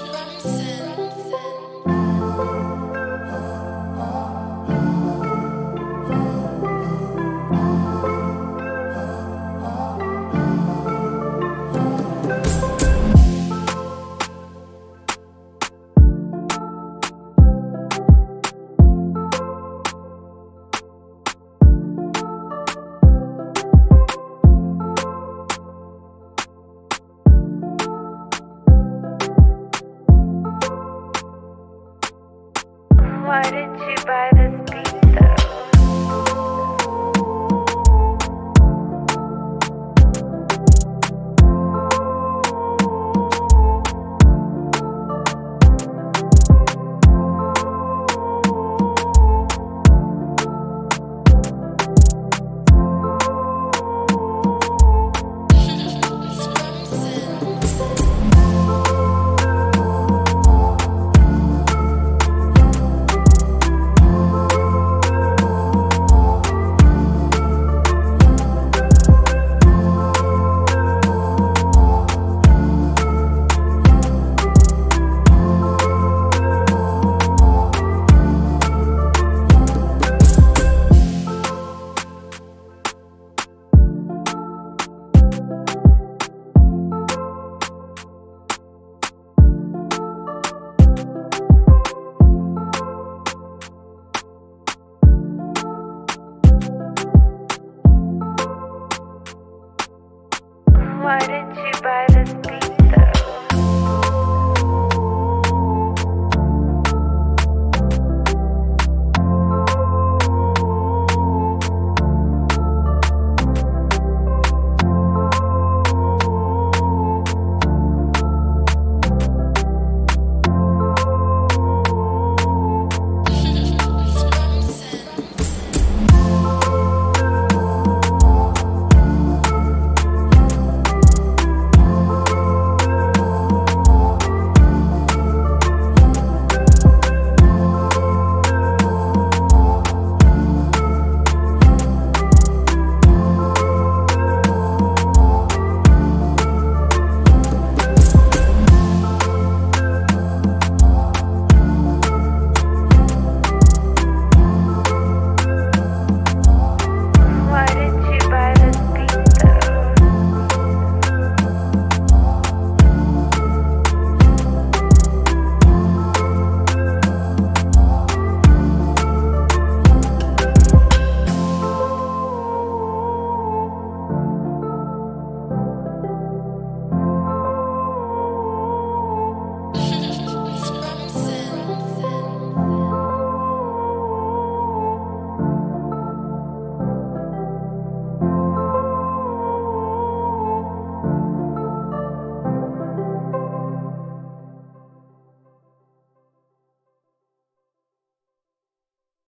Whisper Thank you.